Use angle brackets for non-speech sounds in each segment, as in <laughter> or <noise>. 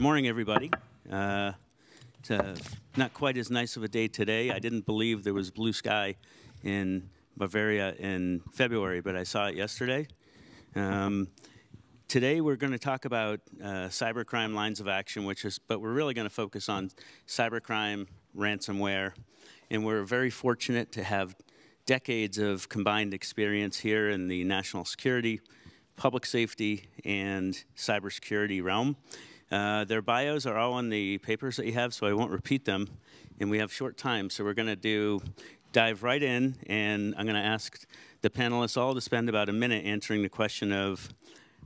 Good morning, everybody. Uh, it's not quite as nice of a day today. I didn't believe there was blue sky in Bavaria in February, but I saw it yesterday. Um, today we're going to talk about uh, cybercrime lines of action, which is, but we're really going to focus on cybercrime, ransomware, and we're very fortunate to have decades of combined experience here in the national security, public safety, and cybersecurity realm. Uh, their bios are all on the papers that you have, so I won't repeat them. And we have short time, so we're going to do dive right in, and I'm going to ask the panelists all to spend about a minute answering the question of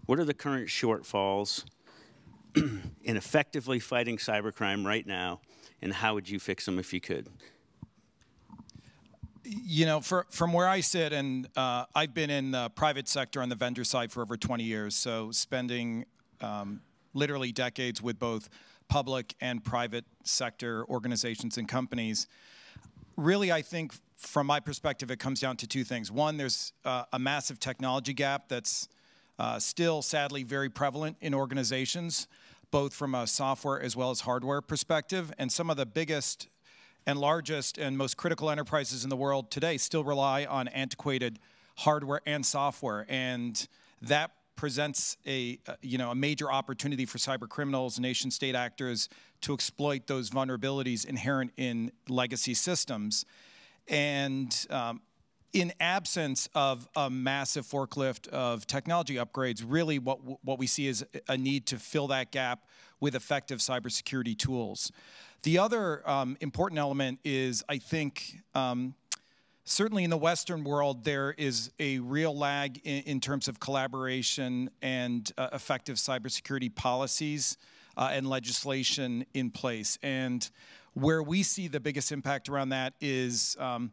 what are the current shortfalls <clears throat> in effectively fighting cybercrime right now, and how would you fix them if you could? You know, for, from where I sit, and uh, I've been in the private sector on the vendor side for over 20 years, so spending um, literally decades with both public and private sector organizations and companies. Really, I think from my perspective, it comes down to two things. One, there's uh, a massive technology gap that's uh, still sadly very prevalent in organizations, both from a software as well as hardware perspective. And some of the biggest and largest and most critical enterprises in the world today still rely on antiquated hardware and software. And that presents a, uh, you know, a major opportunity for cyber criminals, nation state actors to exploit those vulnerabilities inherent in legacy systems. And um, in absence of a massive forklift of technology upgrades, really what, what we see is a need to fill that gap with effective cybersecurity tools. The other um, important element is, I think, um, certainly in the Western world, there is a real lag in, in terms of collaboration and uh, effective cybersecurity policies uh, and legislation in place. And where we see the biggest impact around that is um,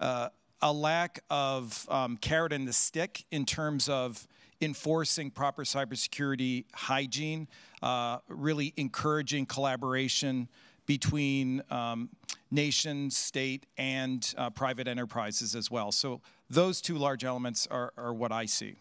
uh, a lack of um, carrot in the stick in terms of enforcing proper cybersecurity hygiene, uh, really encouraging collaboration between um, nation, state, and uh, private enterprises as well. So those two large elements are, are what I see.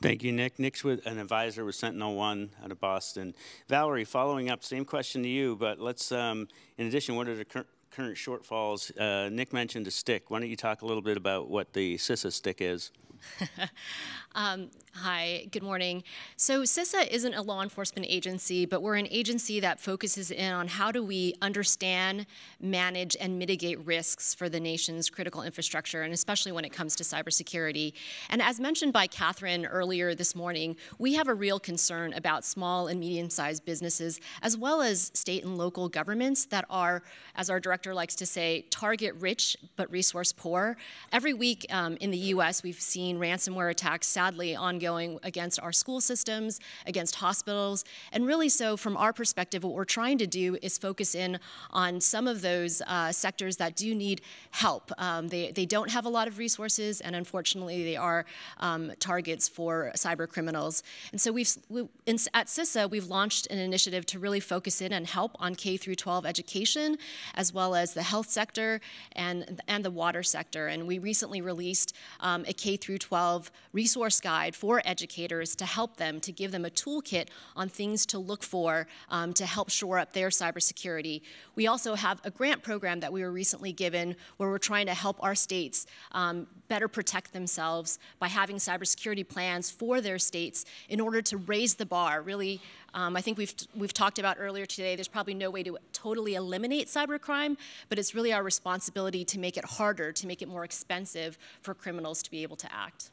Thank you, Nick. Nick's with an advisor with Sentinel One out of Boston. Valerie, following up, same question to you, but let's, um, in addition, what are the cur current shortfalls? Uh, Nick mentioned a stick. Why don't you talk a little bit about what the CISA stick is? <laughs> um, hi, good morning. So CISA isn't a law enforcement agency, but we're an agency that focuses in on how do we understand, manage, and mitigate risks for the nation's critical infrastructure, and especially when it comes to cybersecurity. And as mentioned by Catherine earlier this morning, we have a real concern about small and medium-sized businesses, as well as state and local governments that are, as our director likes to say, target rich but resource poor. Every week um, in the U.S., we've seen seen ransomware attacks sadly ongoing against our school systems, against hospitals, and really so from our perspective, what we're trying to do is focus in on some of those uh, sectors that do need help. Um, they, they don't have a lot of resources, and unfortunately, they are um, targets for cyber criminals. And so we've, we, in, at CISA, we've launched an initiative to really focus in and help on K through 12 education, as well as the health sector and, and the water sector. And we recently released um, a K through 12 resource guide for educators to help them, to give them a toolkit on things to look for um, to help shore up their cybersecurity. We also have a grant program that we were recently given where we're trying to help our states um, better protect themselves by having cybersecurity plans for their states in order to raise the bar, really um, I think we've, we've talked about earlier today, there's probably no way to totally eliminate cybercrime, but it's really our responsibility to make it harder, to make it more expensive for criminals to be able to act.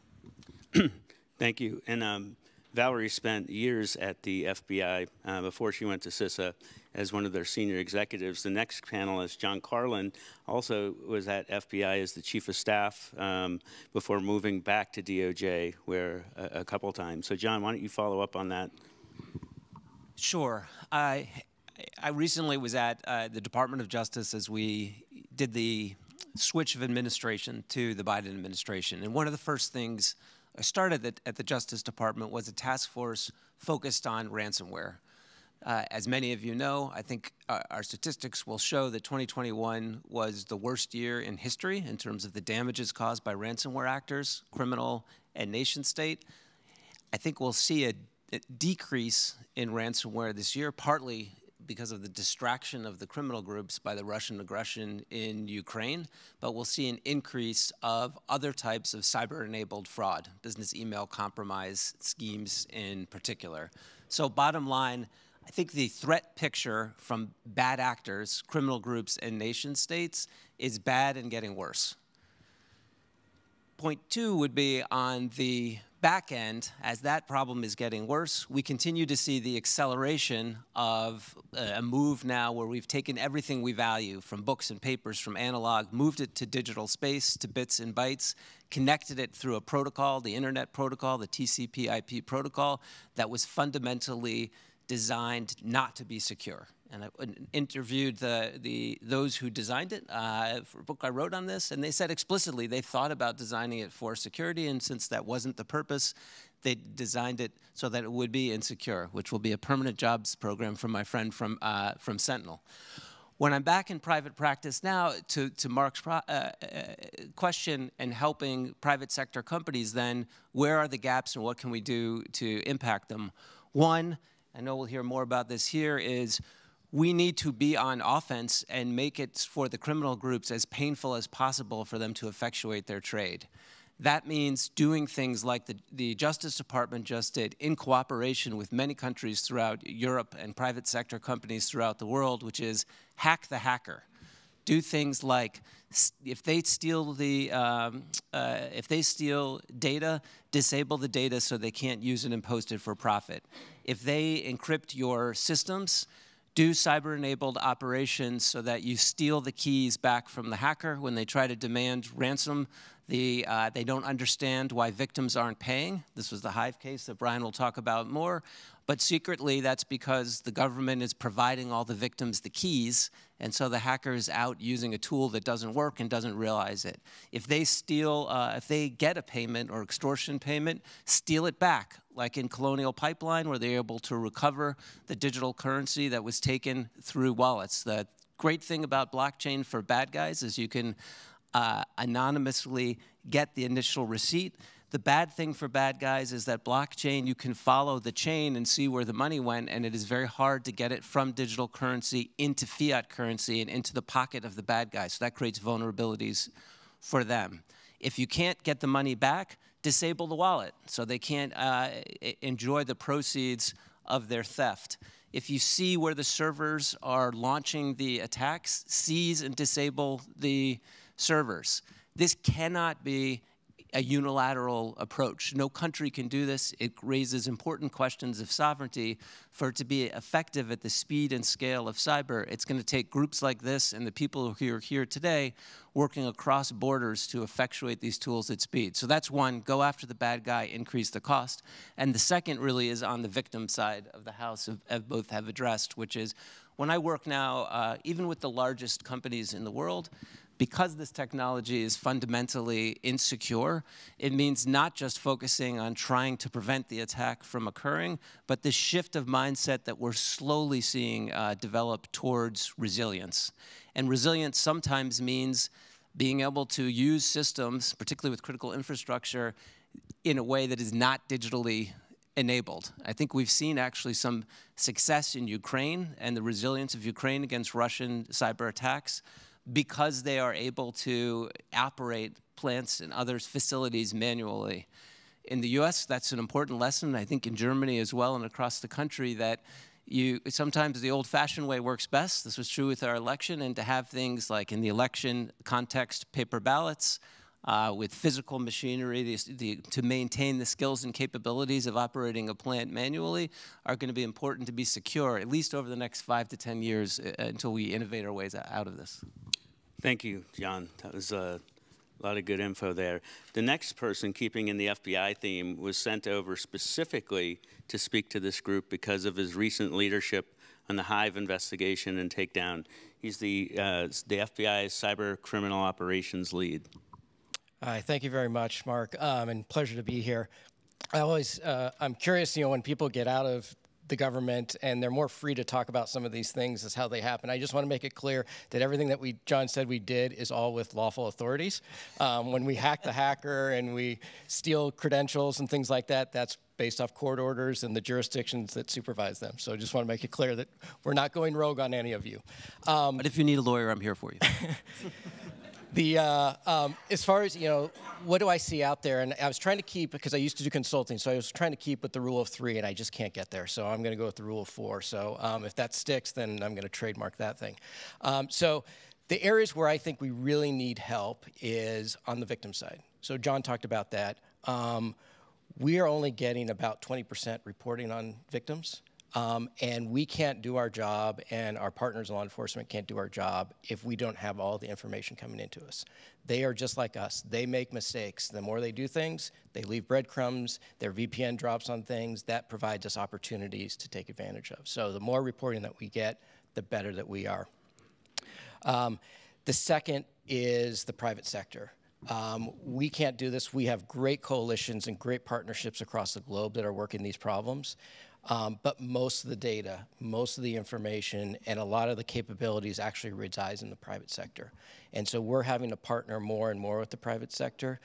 <clears throat> Thank you. And um, Valerie spent years at the FBI uh, before she went to CISA as one of their senior executives. The next panelist, John Carlin, also was at FBI as the chief of staff um, before moving back to DOJ where a, a couple times. So John, why don't you follow up on that? Sure. I, I recently was at uh, the Department of Justice as we did the switch of administration to the Biden administration. And one of the first things I started at, at the Justice Department was a task force focused on ransomware. Uh, as many of you know, I think our, our statistics will show that 2021 was the worst year in history in terms of the damages caused by ransomware actors, criminal and nation state. I think we'll see a, decrease in ransomware this year, partly because of the distraction of the criminal groups by the Russian aggression in Ukraine, but we'll see an increase of other types of cyber-enabled fraud, business email compromise schemes in particular. So bottom line, I think the threat picture from bad actors, criminal groups, and nation states is bad and getting worse. Point two would be on the back end, as that problem is getting worse, we continue to see the acceleration of uh, a move now where we've taken everything we value from books and papers, from analog, moved it to digital space, to bits and bytes, connected it through a protocol, the internet protocol, the TCP IP protocol, that was fundamentally designed not to be secure and I interviewed the, the, those who designed it uh, for a book I wrote on this, and they said explicitly they thought about designing it for security, and since that wasn't the purpose, they designed it so that it would be insecure, which will be a permanent jobs program from my friend from, uh, from Sentinel. When I'm back in private practice now, to, to Marc's uh, uh, question and helping private sector companies, then where are the gaps and what can we do to impact them? One, I know we'll hear more about this here, is we need to be on offense and make it for the criminal groups as painful as possible for them to effectuate their trade. That means doing things like the, the Justice Department just did in cooperation with many countries throughout Europe and private sector companies throughout the world, which is hack the hacker. Do things like if they steal the um, uh, if they steal data, disable the data so they can't use it and post it for profit. If they encrypt your systems, do cyber-enabled operations so that you steal the keys back from the hacker when they try to demand ransom. The, uh, they don't understand why victims aren't paying. This was the Hive case that Bryan will talk about more. But secretly, that's because the government is providing all the victims the keys, and so the hacker is out using a tool that doesn't work and doesn't realize it. If they steal, uh, if they get a payment or extortion payment, steal it back, like in Colonial Pipeline, where they're able to recover the digital currency that was taken through wallets. The great thing about blockchain for bad guys is you can uh, anonymously get the initial receipt the bad thing for bad guys is that blockchain, you can follow the chain and see where the money went, and it is very hard to get it from digital currency into fiat currency and into the pocket of the bad guy. So that creates vulnerabilities for them. If you can't get the money back, disable the wallet so they can't uh, enjoy the proceeds of their theft. If you see where the servers are launching the attacks, seize and disable the servers. This cannot be a unilateral approach. No country can do this. It raises important questions of sovereignty. For it to be effective at the speed and scale of cyber, it's going to take groups like this and the people who are here today working across borders to effectuate these tools at speed. So that's one, go after the bad guy, increase the cost. And the second really is on the victim side of the house, of, of both have addressed, which is when I work now, uh, even with the largest companies in the world, because this technology is fundamentally insecure, it means not just focusing on trying to prevent the attack from occurring, but the shift of mindset that we're slowly seeing uh, develop towards resilience. And resilience sometimes means being able to use systems, particularly with critical infrastructure, in a way that is not digitally enabled. I think we've seen actually some success in Ukraine and the resilience of Ukraine against Russian cyber attacks because they are able to operate plants and other facilities manually. In the US, that's an important lesson. I think in Germany as well and across the country that you sometimes the old-fashioned way works best. This was true with our election, and to have things like in the election context, paper ballots, uh, with physical machinery the, the, to maintain the skills and capabilities of operating a plant manually are going to be important to be secure, at least over the next five to 10 years uh, until we innovate our ways out of this. Thank you, John. That was a lot of good info there. The next person, keeping in the FBI theme, was sent over specifically to speak to this group because of his recent leadership on the Hive investigation and takedown. He's the, uh, the FBI's cyber criminal operations lead. Hi, thank you very much, Marc, um, and pleasure to be here. I always, uh, I'm curious, you know, when people get out of the government, and they're more free to talk about some of these things as how they happen. I just want to make it clear that everything that we, John said we did is all with lawful authorities. Um, when we hack the hacker and we steal credentials and things like that, that's based off court orders and the jurisdictions that supervise them. So I just want to make it clear that we're not going rogue on any of you. Um, but if you need a lawyer, I'm here for you. <laughs> The uh, um, as far as you know, what do I see out there? And I was trying to keep because I used to do consulting, so I was trying to keep with the rule of three, and I just can't get there. So I'm going to go with the rule of four. So um, if that sticks, then I'm going to trademark that thing. Um, so the areas where I think we really need help is on the victim side. So John talked about that. Um, we are only getting about 20% reporting on victims. Um, and we can't do our job, and our partners in law enforcement can't do our job if we don't have all the information coming into us. They are just like us. They make mistakes. The more they do things, they leave breadcrumbs, their VPN drops on things. That provides us opportunities to take advantage of. So the more reporting that we get, the better that we are. Um, the second is the private sector. Um, we can't do this. We have great coalitions and great partnerships across the globe that are working these problems. Um, but most of the data, most of the information, and a lot of the capabilities actually resides in the private sector. And so we're having to partner more and more with the private sector.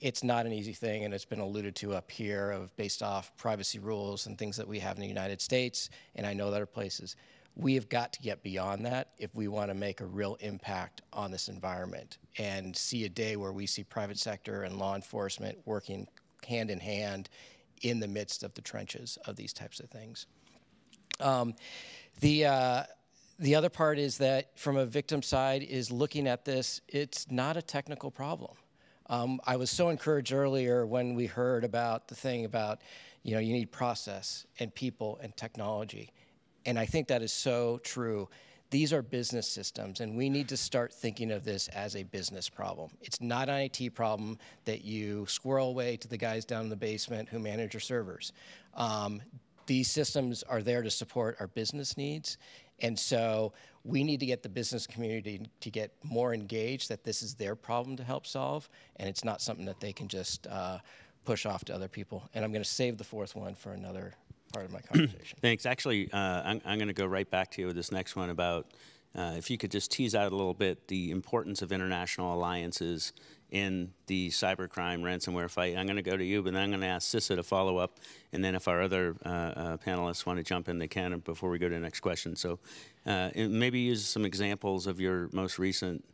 It's not an easy thing, and it's been alluded to up here of based off privacy rules and things that we have in the United States, and I know other places. We have got to get beyond that if we want to make a real impact on this environment and see a day where we see private sector and law enforcement working hand in hand in the midst of the trenches of these types of things. Um, the, uh, the other part is that from a victim side is looking at this, it's not a technical problem. Um, I was so encouraged earlier when we heard about the thing about, you know, you need process and people and technology. And I think that is so true these are business systems, and we need to start thinking of this as a business problem. It's not an IT problem that you squirrel away to the guys down in the basement who manage your servers. Um, these systems are there to support our business needs, and so we need to get the business community to get more engaged that this is their problem to help solve, and it's not something that they can just uh, push off to other people. And I'm going to save the fourth one for another part of my conversation. <clears throat> Thanks. Actually, uh, I'm, I'm going to go right back to you with this next one about uh, if you could just tease out a little bit the importance of international alliances in the cybercrime ransomware fight. I'm going to go to you, but then I'm going to ask CISA to follow up, and then if our other uh, uh, panelists want to jump in, they can before we go to the next question. So uh, maybe use some examples of your most recent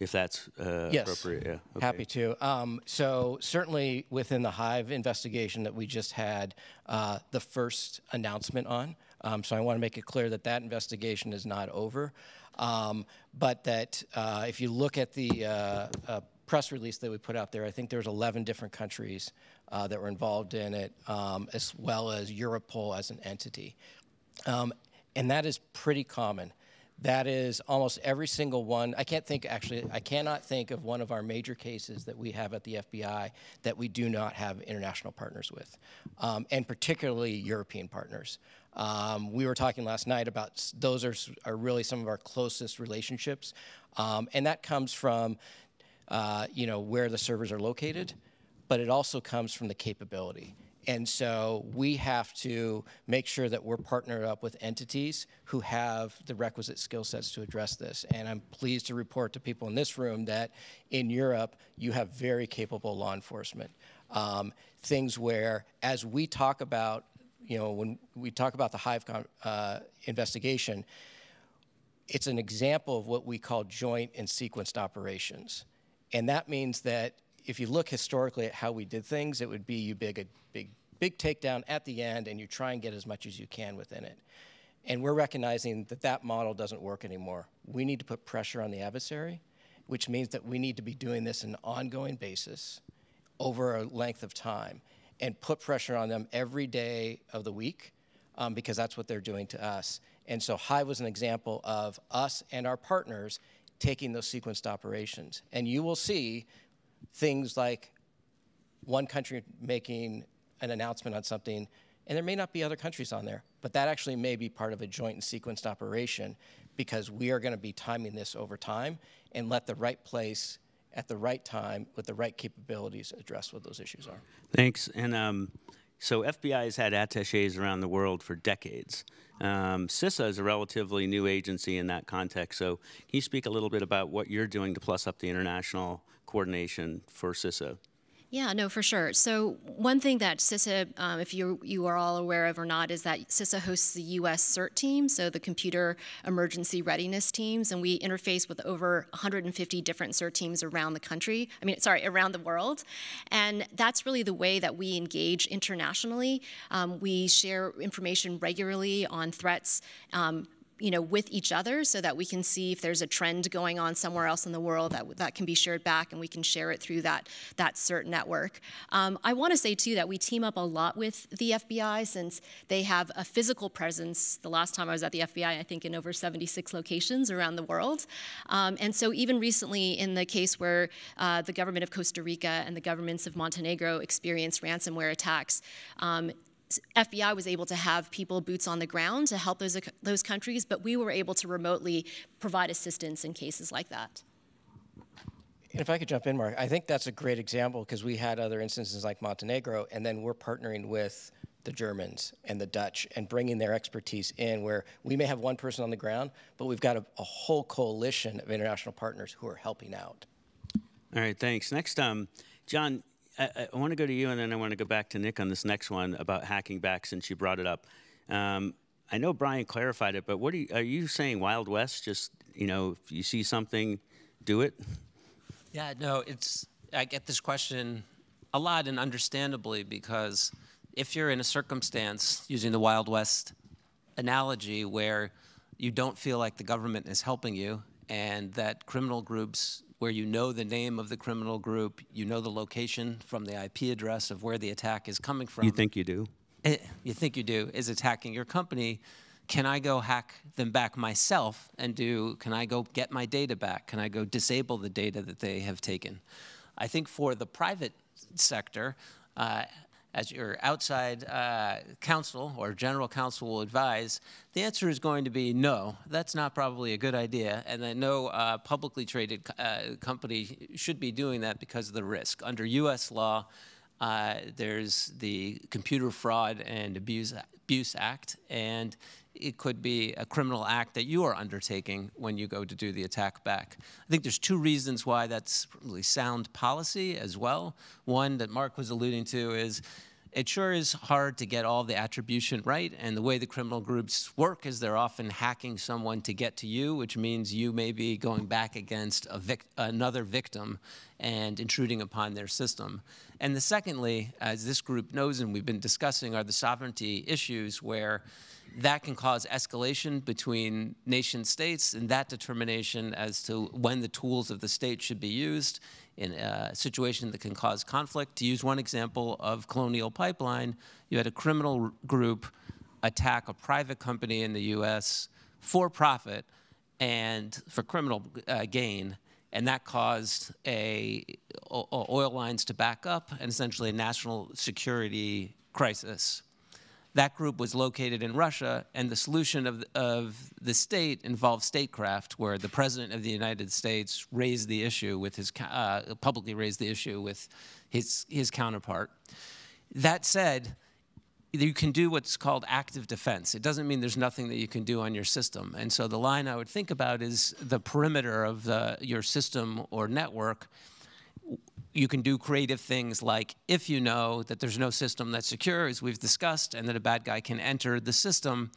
if that's uh, yes. appropriate. Yeah. Okay. Happy to. Um, so certainly within the Hive investigation that we just had, uh, the first announcement on. Um, so I want to make it clear that that investigation is not over, um, but that uh, if you look at the uh, uh, press release that we put out there, I think there's 11 different countries uh, that were involved in it, um, as well as Europol as an entity. Um, and that is pretty common. That is almost every single one. I can't think, actually, I cannot think of one of our major cases that we have at the FBI that we do not have international partners with, um, and particularly European partners. Um, we were talking last night about those are, are really some of our closest relationships, um, and that comes from, uh, you know, where the servers are located, but it also comes from the capability. And so we have to make sure that we're partnered up with entities who have the requisite skill sets to address this. And I'm pleased to report to people in this room that in Europe, you have very capable law enforcement. Um, things where, as we talk about, you know, when we talk about the Hive uh, investigation, it's an example of what we call joint and sequenced operations. And that means that if you look historically at how we did things, it would be you big a big big takedown at the end, and you try and get as much as you can within it. And we're recognizing that that model doesn't work anymore. We need to put pressure on the adversary, which means that we need to be doing this on an ongoing basis over a length of time and put pressure on them every day of the week um, because that's what they're doing to us. And so Hive was an example of us and our partners taking those sequenced operations. And you will see things like one country making an announcement on something, and there may not be other countries on there, but that actually may be part of a joint and sequenced operation because we are going to be timing this over time and let the right place at the right time with the right capabilities address what those issues are. Thanks. And um, so FBI has had attaches around the world for decades. Um, CISA is a relatively new agency in that context. So can you speak a little bit about what you're doing to plus up the international coordination for CISA? Yeah, no, for sure. So one thing that CISA, um, if you you are all aware of or not, is that CISA hosts the U.S. CERT team, so the Computer Emergency Readiness Teams, and we interface with over 150 different CERT teams around the country. I mean, sorry, around the world, and that's really the way that we engage internationally. Um, we share information regularly on threats. Um, you know, with each other so that we can see if there's a trend going on somewhere else in the world that, that can be shared back and we can share it through that, that CERT network. Um, I want to say, too, that we team up a lot with the FBI since they have a physical presence. The last time I was at the FBI, I think in over 76 locations around the world. Um, and so even recently in the case where uh, the government of Costa Rica and the governments of Montenegro experienced ransomware attacks, um, FBI was able to have people boots on the ground to help those, those countries, but we were able to remotely provide assistance in cases like that. And if I could jump in, Marc, I think that's a great example because we had other instances like Montenegro, and then we're partnering with the Germans and the Dutch and bringing their expertise in where we may have one person on the ground, but we've got a, a whole coalition of international partners who are helping out. All right, thanks. Next, um, John, I, I want to go to you, and then I want to go back to Nick on this next one about hacking back, since you brought it up. Um, I know Bryan clarified it, but what are you, are you saying? Wild West? Just you know, if you see something, do it. Yeah, no, it's. I get this question a lot, and understandably, because if you're in a circumstance using the Wild West analogy where you don't feel like the government is helping you, and that criminal groups where you know the name of the criminal group, you know the location from the IP address of where the attack is coming from. You think you do? It, eh, you think you do, is attacking your company. Can I go hack them back myself and do, can I go get my data back? Can I go disable the data that they have taken? I think for the private sector, uh, as your outside uh, counsel or general counsel will advise, the answer is going to be no. That's not probably a good idea, and that no uh, publicly traded uh, company should be doing that because of the risk. Under U.S. law, uh, there's the Computer Fraud and Abuse, Abuse Act, and it could be a criminal act that you are undertaking when you go to do the attack back. I think there's two reasons why that's really sound policy as well. One that Marc was alluding to is it sure is hard to get all the attribution right. And the way the criminal groups work is they're often hacking someone to get to you, which means you may be going back against vic another victim and intruding upon their system. And the secondly, as this group knows and we've been discussing, are the sovereignty issues where that can cause escalation between nation states and that determination as to when the tools of the state should be used in a situation that can cause conflict. To use one example of Colonial Pipeline, you had a criminal group attack a private company in the U.S. for profit and for criminal uh, gain, and that caused oil lines to back up and essentially a national security crisis. That group was located in Russia, and the solution of, of the state involved statecraft, where the president of the United States raised the issue with his, uh, publicly raised the issue with his, his counterpart. That said, you can do what's called active defense. It doesn't mean there's nothing that you can do on your system. And so the line I would think about is the perimeter of the, your system or network you can do creative things like if you know that there's no system that's secure, as we've discussed, and that a bad guy can enter the system,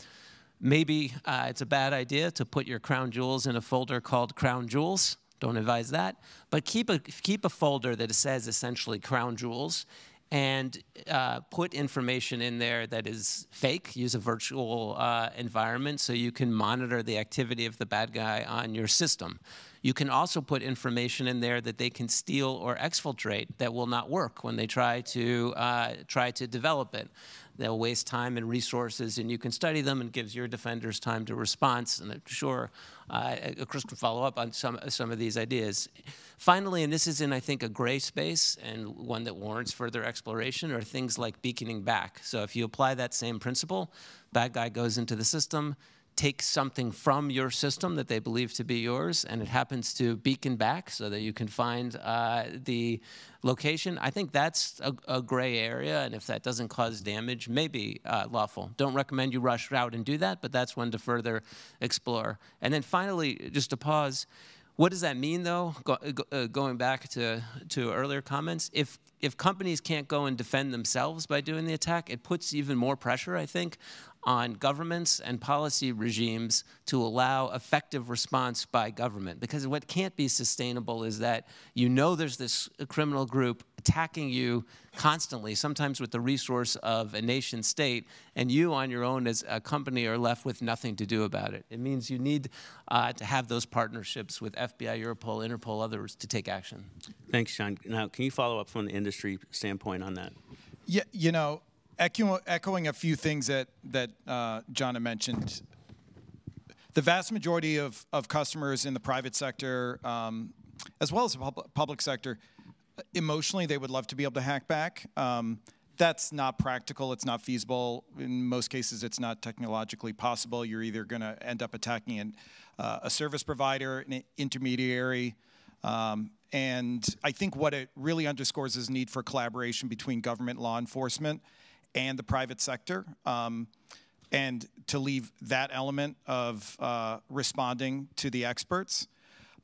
maybe uh, it's a bad idea to put your crown jewels in a folder called crown jewels. Don't advise that. But keep a, keep a folder that says essentially crown jewels and uh, put information in there that is fake. Use a virtual uh, environment so you can monitor the activity of the bad guy on your system. You can also put information in there that they can steal or exfiltrate that will not work when they try to uh, try to develop it. They'll waste time and resources, and you can study them and gives your defenders time to respond. And I'm sure uh, Chris can follow up on some some of these ideas. Finally, and this is in I think a gray space and one that warrants further exploration, are things like beaconing back. So if you apply that same principle, bad guy goes into the system, take something from your system that they believe to be yours, and it happens to beacon back so that you can find uh, the location. I think that's a, a, gray area, and if that doesn't cause damage, maybe uh, lawful. Don't recommend you rush out and do that, but that's one to further explore. And then finally, just to pause, what does that mean, though? Go, uh, going back to, to earlier comments, if if companies can't go and defend themselves by doing the attack, it puts even more pressure, I think, on governments and policy regimes to allow effective response by government. Because what can't be sustainable is that you know there's this criminal group attacking you constantly, sometimes with the resource of a nation state, and you on your own as a company are left with nothing to do about it. It means you need uh, to have those partnerships with FBI, Europol, Interpol, others to take action. Thanks, Sean. Now, can you follow up from the industry standpoint on that? Yeah, you know, echo, echoing a few things that that uh, John had mentioned. The vast majority of, of customers in the private sector, um, as well as the pub public sector, emotionally they would love to be able to hack back. Um, that's not practical. It's not feasible. In most cases, it's not technologically possible. You're either going to end up attacking an, uh, a service provider, an intermediary, um, and I think what it really underscores is need for collaboration between government law enforcement and the private sector. Um, and to leave that element of uh, responding to the experts.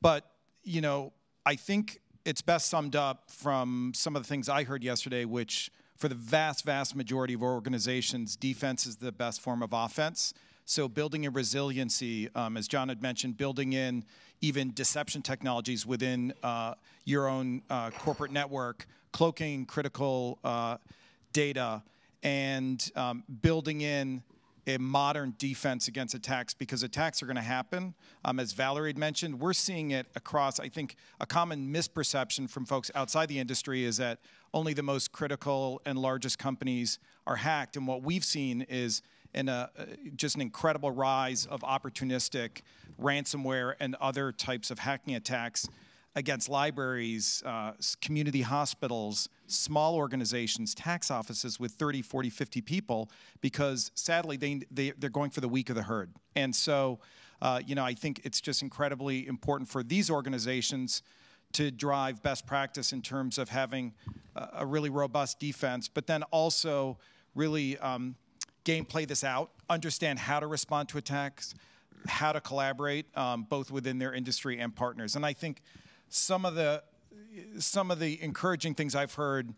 But, you know, I think it's best summed up from some of the things I heard yesterday, which for the vast, vast majority of organizations, defense is the best form of offense. So building in resiliency, um, as John had mentioned, building in even deception technologies within uh, your own uh, corporate network, cloaking critical uh, data, and um, building in a modern defense against attacks because attacks are going to happen. Um, as Valerie had mentioned, we're seeing it across, I think, a common misperception from folks outside the industry is that only the most critical and largest companies are hacked. And what we've seen is in a, uh, just an incredible rise of opportunistic ransomware and other types of hacking attacks against libraries, uh, community hospitals, small organizations, tax offices with 30, 40, 50 people, because sadly they, they, they're going for the weak of the herd. And so, uh, you know, I think it's just incredibly important for these organizations to drive best practice in terms of having a, really robust defense, but then also really um, gameplay this out, understand how to respond to attacks, how to collaborate, um, both within their industry and partners. And I think some of the some of the encouraging things I've heard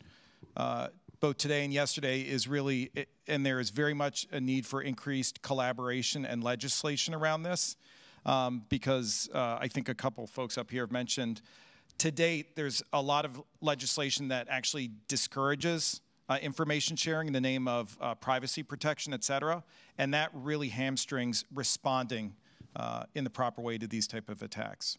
uh, both today and yesterday is really, and there is very much a need for increased collaboration and legislation around this, um, because uh, I think a couple folks up here have mentioned, to date, there's a lot of legislation that actually discourages uh, information sharing in the name of uh, privacy protection, et cetera, and that really hamstrings responding uh, in the proper way to these type of attacks.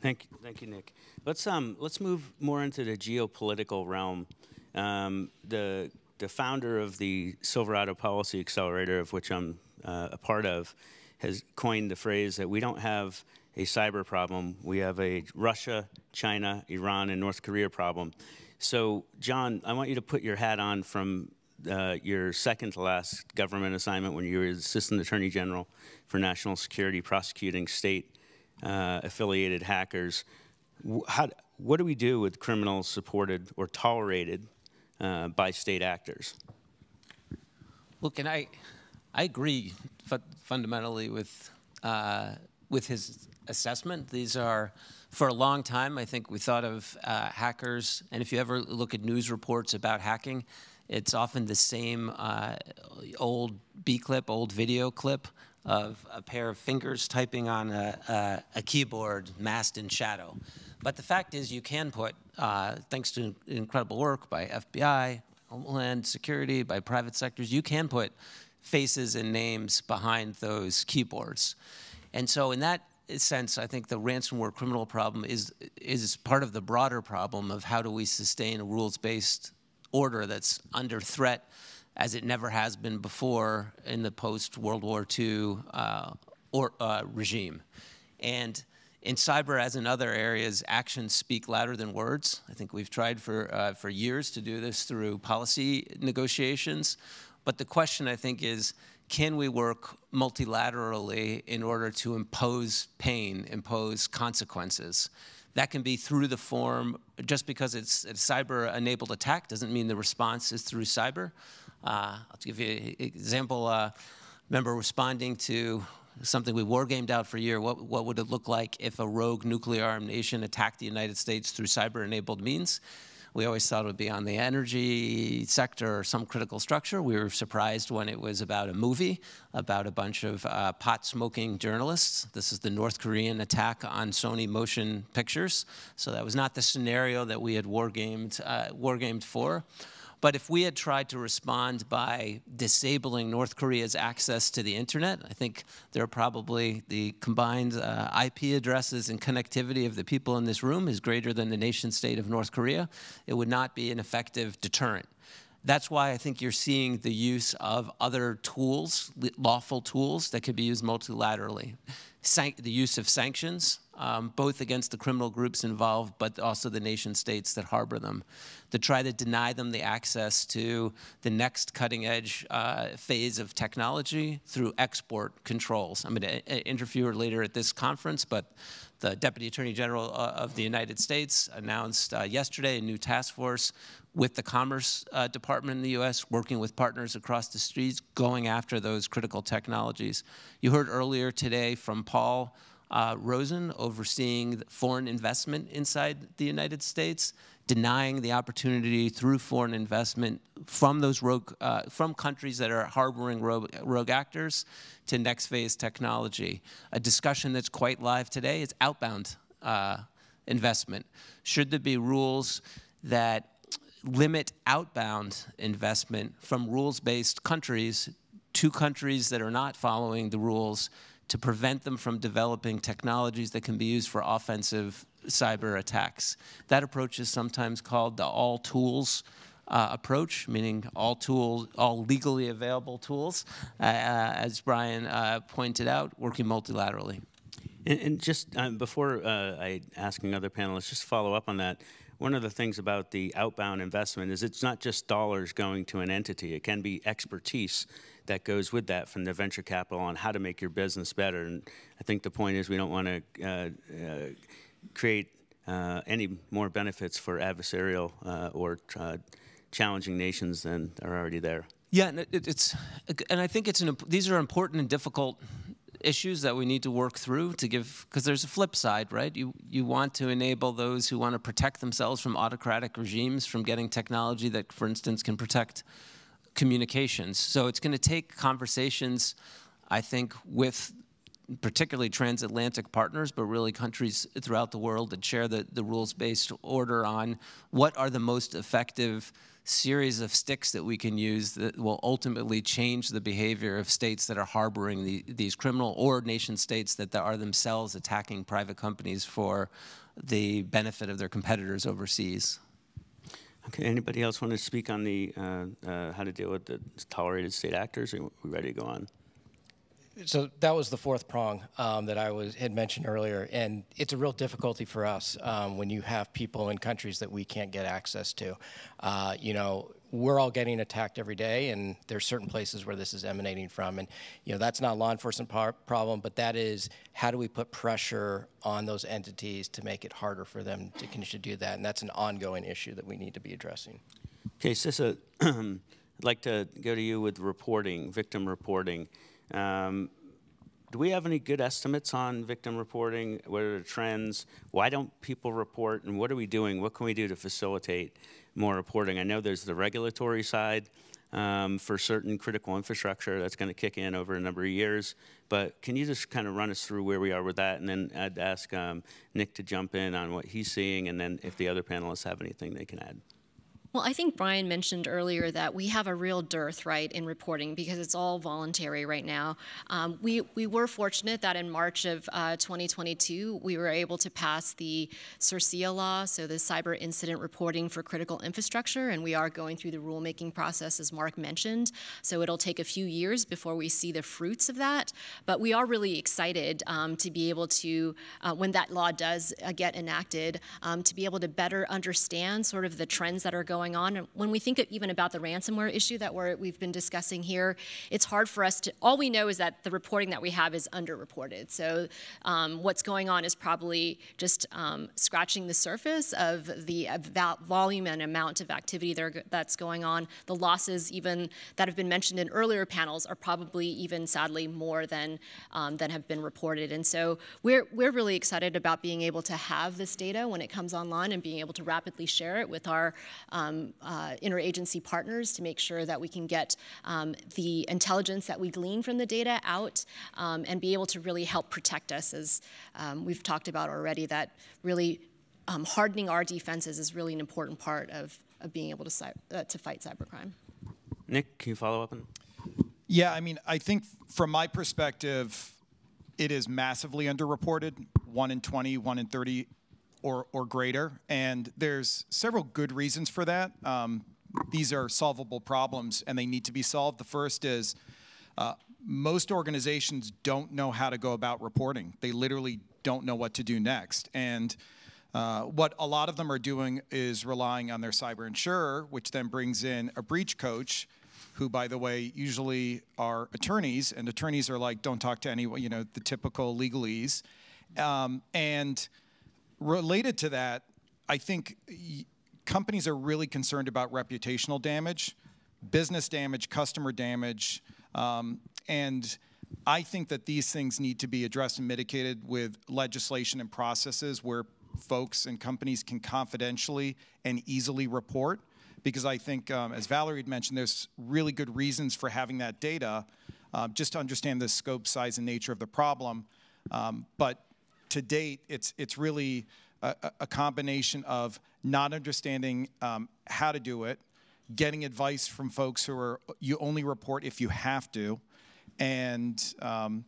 Thank you, thank you, Nick. Let's um let's move more into the geopolitical realm. Um, the the founder of the Silverado Policy Accelerator, of which I'm uh, a part of, has coined the phrase that we don't have a cyber problem. We have a Russia, China, Iran, and North Korea problem. So, John, I want you to put your hat on from uh, your second to last government assignment when you were Assistant Attorney General for National Security prosecuting state uh, affiliated hackers. How, what do we do with criminals supported or tolerated uh, by state actors? Look, and I, I agree fu fundamentally with, uh, with his assessment. These are, for a long time, I think we thought of uh, hackers, and if you ever look at news reports about hacking, it's often the same uh, old B clip, old video clip of a pair of fingers typing on a, a, a keyboard masked in shadow. But the fact is you can put, uh, thanks to incredible work by FBI, Homeland Security, by private sectors, you can put faces and names behind those keyboards. And so in that sense, I think the ransomware criminal problem is, is part of the broader problem of how do we sustain a rules-based order that's under threat as it never has been before in the post-World War II uh, or, uh, regime. And in cyber, as in other areas, actions speak louder than words. I think we've tried for, uh, for years to do this through policy negotiations. But the question, I think, is can we work multilaterally in order to impose pain, impose consequences? That can be through the form, just because it's a cyber-enabled attack doesn't mean the response is through cyber. Uh, I'll give you an example. Uh, remember responding to something we war gamed out for a year. What, what would it look like if a rogue nuclear armed nation attacked the United States through cyber enabled means? We always thought it would be on the energy sector or some critical structure. We were surprised when it was about a movie about a bunch of uh, pot smoking journalists. This is the North Korean attack on Sony Motion Pictures. So that was not the scenario that we had war gamed, uh, war gamed for. But if we had tried to respond by disabling North Korea's access to the internet, I think there are probably the combined uh, IP addresses and connectivity of the people in this room is greater than the nation state of North Korea. It would not be an effective deterrent. That's why I think you're seeing the use of other tools, lawful tools that could be used multilaterally. The use of sanctions, um, both against the criminal groups involved, but also the nation states that harbor them, to try to deny them the access to the next cutting edge uh, phase of technology through export controls. I'm going to interview her later at this conference, but the Deputy Attorney General uh, of the United States announced uh, yesterday a new task force with the Commerce uh, Department in the U.S., working with partners across the streets, going after those critical technologies. You heard earlier today from Paul uh, Rosen overseeing foreign investment inside the United States, denying the opportunity through foreign investment from those rogue, uh, from countries that are harboring rogue, rogue, actors to next phase technology. A discussion that's quite live today is outbound uh, investment. Should there be rules that limit outbound investment from rules-based countries to countries that are not following the rules to prevent them from developing technologies that can be used for offensive cyber attacks. That approach is sometimes called the all tools uh, approach, meaning all tools, all legally available tools, uh, uh, as Bryan uh, pointed out, working multilaterally. And, and just um, before uh, I asking other panelists, just follow up on that. One of the things about the outbound investment is it's not just dollars going to an entity. It can be expertise that goes with that from the venture capital on how to make your business better. And I think the point is we don't want to uh, create uh, any more benefits for adversarial uh, or uh, challenging nations than are already there. Yeah, and it, it's, and I think it's an, these are important and difficult issues that we need to work through to give because there's a flip side right you you want to enable those who want to protect themselves from autocratic regimes from getting technology that for instance can protect communications. So it's going to take conversations, I think, with particularly transatlantic partners, but really countries throughout the world that share the, the rules-based order on what are the most effective series of sticks that we can use that will ultimately change the behavior of states that are harboring the, these criminal or nation states that are themselves attacking private companies for the benefit of their competitors overseas. Okay, anybody else want to speak on the uh, uh, how to deal with the tolerated state actors? Are we ready to go on? So that was the fourth prong um, that I was had mentioned earlier, and it's a real difficulty for us um, when you have people in countries that we can't get access to. Uh, you know, we're all getting attacked every day, and there's certain places where this is emanating from. And you know, that's not a law enforcement problem, but that is how do we put pressure on those entities to make it harder for them to continue to do that? And that's an ongoing issue that we need to be addressing. Okay, CISA, <clears throat> I'd like to go to you with reporting, victim reporting. Um, do we have any good estimates on victim reporting? What are the trends? Why don't people report? And what are we doing? What can we do to facilitate more reporting. I know there's the regulatory side um, for certain critical infrastructure that's going to kick in over a number of years. But can you just kind of run us through where we are with that? And then I'd ask um, Nick to jump in on what he's seeing, and then if the other panelists have anything they can add. Well, I think Bryan mentioned earlier that we have a real dearth, right, in reporting because it's all voluntary right now. Um, we, we were fortunate that in March of uh, 2022, we were able to pass the CIRCIA law, so the Cyber Incident Reporting for Critical Infrastructure, and we are going through the rulemaking process, as Marc mentioned. So it'll take a few years before we see the fruits of that. But we are really excited um, to be able to, uh, when that law does uh, get enacted, um, to be able to better understand sort of the trends that are going going on. And when we think even about the ransomware issue that we have been discussing here, it's hard for us to, all we know is that the reporting that we have is underreported. So um, what's going on is probably just um, scratching the surface of the volume and amount of activity that's going on. The losses even that have been mentioned in earlier panels are probably even sadly more than, um, than have been reported. And so we're, we're really excited about being able to have this data when it comes online and being able to rapidly share it with our um, uh, interagency partners to make sure that we can get um, the intelligence that we glean from the data out um, and be able to really help protect us as um, we've talked about already that really um, hardening our defenses is really an important part of, of being able to, uh, to fight cybercrime. Nick, can you follow up on? Yeah, I mean, I think from my perspective, it is massively underreported, 1 in 20, 1 in 30 or, or greater. And there's several good reasons for that. Um, these are solvable problems and they need to be solved. The first is uh, most organizations don't know how to go about reporting. They literally don't know what to do next. And uh, what a lot of them are doing is relying on their cyber insurer, which then brings in a breach coach, who, by the way, usually are attorneys, and attorneys are like, don't talk to anyone, you know, the typical legalese. Um, and related to that, I think companies are really concerned about reputational damage, business damage, customer damage, um, and I think that these things need to be addressed and mitigated with legislation and processes where folks and companies can confidentially and easily report. Because I think, um, as Valerie had mentioned, there's really good reasons for having that data uh, just to understand the scope, size, and nature of the problem. Um, but to date, it's, it's really a, a combination of not understanding um, how to do it, getting advice from folks who are, you only report if you have to. And um,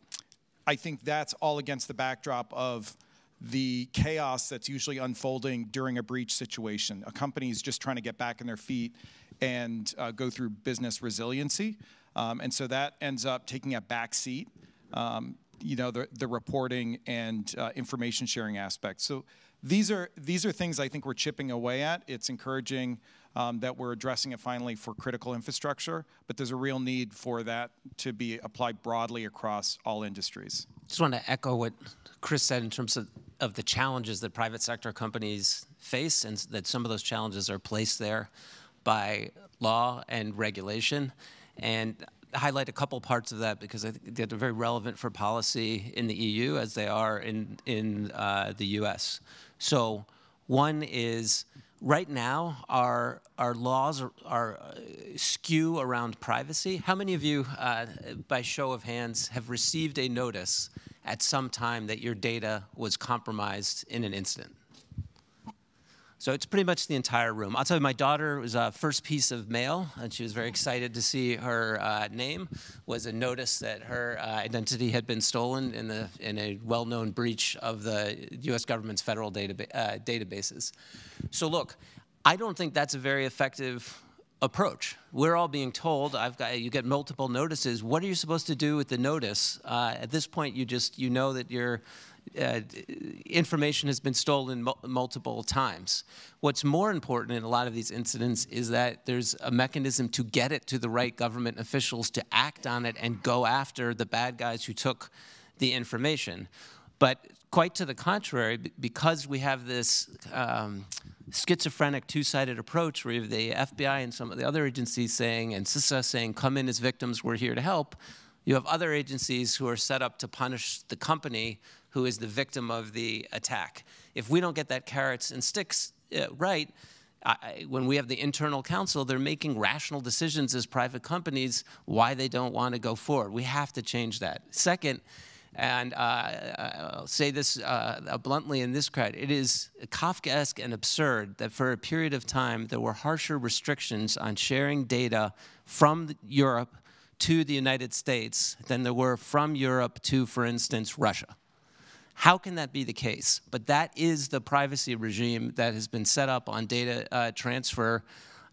I think that's all against the backdrop of the chaos that's usually unfolding during a breach situation. A company is just trying to get back on their feet and uh, go through business resiliency. Um, and so that ends up taking a back seat um, you know, the, the reporting and uh, information sharing aspects. So these are, these are things I think we're chipping away at. It's encouraging um, that we're addressing it finally for critical infrastructure, but there's a real need for that to be applied broadly across all industries. Just want to echo what Chris said in terms of, of the challenges that private sector companies face and that some of those challenges are placed there by law and regulation. And highlight a couple parts of that because I think they're very relevant for policy in the EU as they are in, in uh, the US. So one is right now our, our laws are, are uh, skew around privacy. How many of you, uh, by show of hands, have received a notice at some time that your data was compromised in an incident? So it's pretty much the entire room. I'll tell you, my daughter was a first piece of mail, and she was very excited to see her uh, name was a notice that her uh, identity had been stolen in, the, in a well-known breach of the U.S. government's federal databa uh, databases. So look, I don't think that's a very effective approach. We're all being told, I've got, you get multiple notices. What are you supposed to do with the notice? Uh, at this point, you just, you know that you're uh, information has been stolen multiple times. What's more important in a lot of these incidents is that there's a mechanism to get it to the right government officials to act on it and go after the bad guys who took the information. But quite to the contrary, because we have this um, schizophrenic two-sided approach where you have the FBI and some of the other agencies saying, and CISA saying, come in as victims, we're here to help, you have other agencies who are set up to punish the company who is the victim of the attack. If we don't get that carrots and sticks uh, right, I, when we have the internal counsel, they're making rational decisions as private companies why they don't want to go forward. We have to change that. Second, and uh, I'll say this uh, bluntly in this crowd, it is Kafkaesque and absurd that for a period of time there were harsher restrictions on sharing data from Europe to the United States than there were from Europe to, for instance, Russia. How can that be the case? But that is the privacy regime that has been set up on data uh, transfer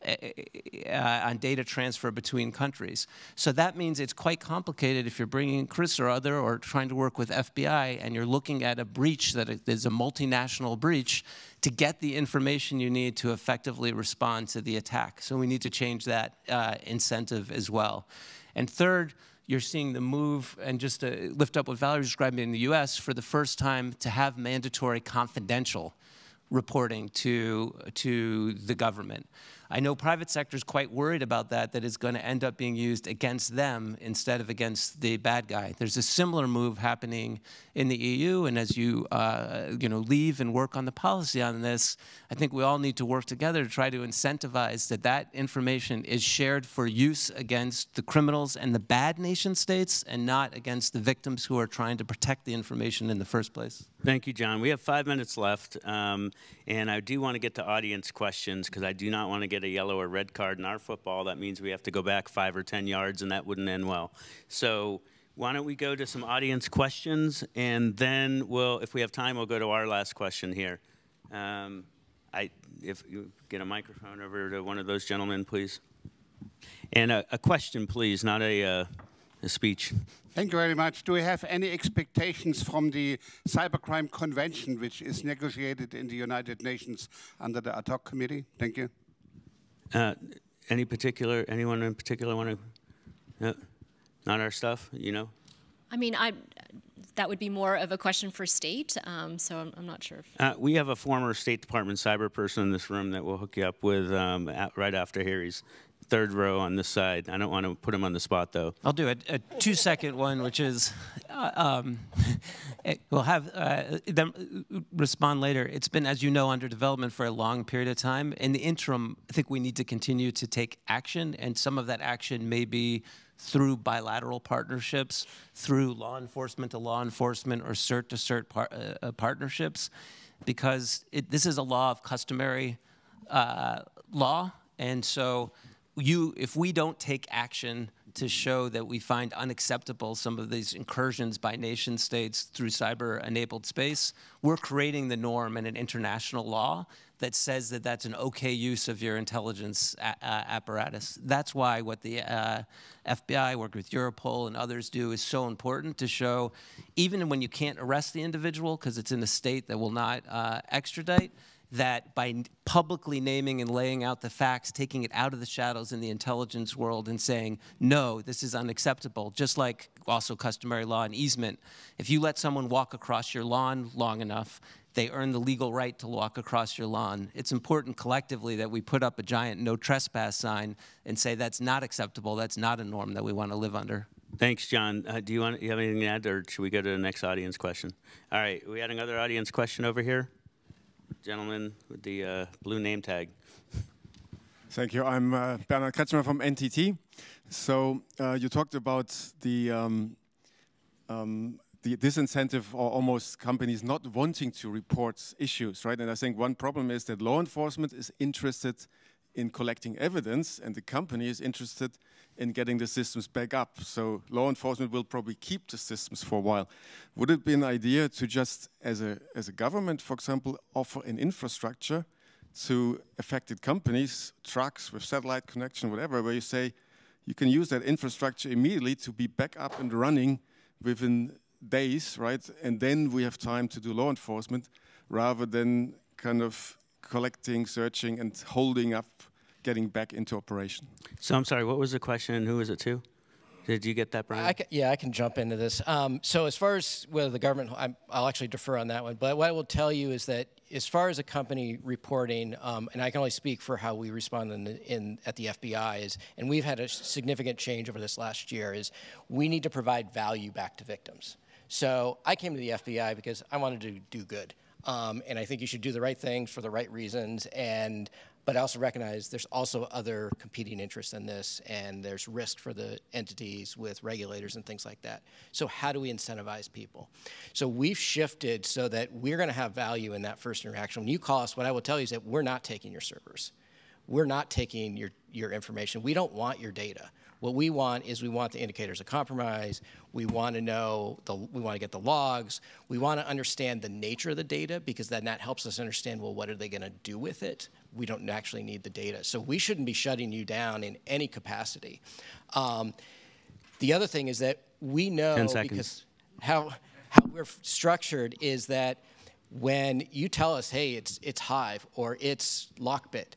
uh, on data transfer between countries. So that means it's quite complicated if you're bringing Chris or other or trying to work with FBI and you're looking at a breach that is a multinational breach to get the information you need to effectively respond to the attack. So we need to change that uh, incentive as well. And third, you're seeing the move, and just to lift up what Valerie described in the US, for the first time to have mandatory confidential reporting to, to the government. I know private sector is quite worried about that, that is going to end up being used against them instead of against the bad guy. There's a similar move happening in the EU, and as you, uh, you know, leave and work on the policy on this, I think we all need to work together to try to incentivize that that information is shared for use against the criminals and the bad nation states and not against the victims who are trying to protect the information in the first place. Thank you, John. We have five minutes left, um, and I do want to get to audience questions because I do not want to get a yellow or red card in our football, that means we have to go back five or 10 yards, and that wouldn't end well. So why don't we go to some audience questions, and then we'll, if we have time, we'll go to our last question here. Um, I, if you get a microphone over to one of those gentlemen, please. And a, a question, please, not a, uh, a speech. Thank you very much. Do we have any expectations from the Cybercrime Convention, which is negotiated in the United Nations under the ad hoc committee? Thank you. Uh, any particular, anyone in particular want to, uh, not our stuff, you know? I mean, I, that would be more of a question for state, um, so I'm, I'm, not sure. Uh, we have a former State Department cyber person in this room that we'll hook you up with um, at, right after Harry's third row on this side. I don't want to put him on the spot, though. I'll do a, a two-second one, which is, uh, um, <laughs> we'll have uh, them respond later. It's been, as you know, under development for a long period of time. In the interim, I think we need to continue to take action, and some of that action may be through bilateral partnerships, through law enforcement to law enforcement or cert to cert par uh, uh, partnerships, because it, this is a law of customary uh, law, and so you, if we don't take action to show that we find unacceptable some of these incursions by nation states through cyber-enabled space, we're creating the norm in an international law that says that that's an okay use of your intelligence apparatus. That's why what the uh, FBI, work with Europol and others do is so important to show, even when you can't arrest the individual because it's in a state that will not uh, extradite, that by publicly naming and laying out the facts, taking it out of the shadows in the intelligence world and saying, no, this is unacceptable, just like also customary law and easement. If you let someone walk across your lawn long enough, they earn the legal right to walk across your lawn. It's important collectively that we put up a giant no trespass sign and say that's not acceptable, that's not a norm that we want to live under. Thanks, John. Uh, do you want you have anything to add, or should we go to the next audience question? All right, we had another audience question over here gentleman with the uh, blue name tag. Thank you. I'm uh, Bernhard Kretschmer from NTT. So uh, you talked about the, um, um, the disincentive or almost companies not wanting to report issues, right? And I think one problem is that law enforcement is interested in collecting evidence and the company is interested in getting the systems back up. So law enforcement will probably keep the systems for a while. Would it be an idea to just, as a, as a government, for example, offer an infrastructure to affected companies, trucks with satellite connection, whatever, where you say you can use that infrastructure immediately to be back up and running within days, right? And then we have time to do law enforcement rather than kind of collecting, searching, and holding up getting back into operation. So I'm sorry, what was the question and who was it to? Did you get that, Bryan? I can, yeah, I can jump into this. Um, so as far as whether the government, i will actually defer on that one. But what I will tell you is that as far as a company reporting, um, and I can only speak for how we respond in, in, at the FBI is, and we've had a significant change over this last year, is we need to provide value back to victims. So I came to the FBI because I wanted to do good. Um, and I think you should do the right things for the right reasons. And but I also recognize there's also other competing interests in this, and there's risk for the entities with regulators and things like that. So how do we incentivize people? So we've shifted so that we're going to have value in that first interaction. When you call us, what I will tell you is that we're not taking your servers. We're not taking your, your information. We don't want your data. What we want is we want the indicators of compromise. We want to know the, we want to get the logs. We want to understand the nature of the data because then that helps us understand, well, what are they going to do with it? We don't actually need the data. So we shouldn't be shutting you down in any capacity. Um, the other thing is that we know because how, how we're structured is that when you tell us, hey, it's, it's Hive or it's Lockbit,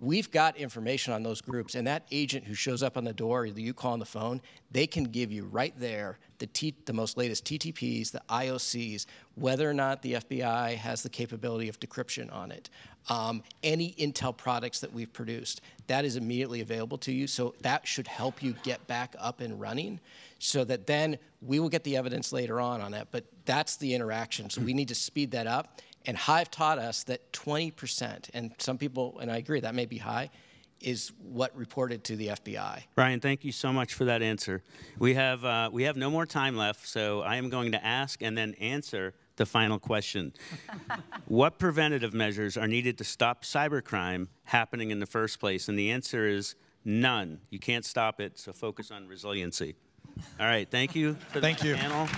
we've got information on those groups, and that agent who shows up on the door or you call on the phone, they can give you right there the, T, the most latest TTPs, the IOCs, whether or not the FBI has the capability of decryption on it, um, any Intel products that we've produced. That is immediately available to you, so that should help you get back up and running so that then we will get the evidence later on on that, but that's the interaction. So we need to speed that up. And Hive taught us that 20%, and some people, and I agree, that may be high, is what reported to the FBI. Bryan, thank you so much for that answer. We have, uh, we have no more time left, so I am going to ask and then answer the final question. <laughs> what preventative measures are needed to stop cybercrime happening in the first place? And the answer is none. You can't stop it, so focus on resiliency. All right, thank you for Thank the you. panel.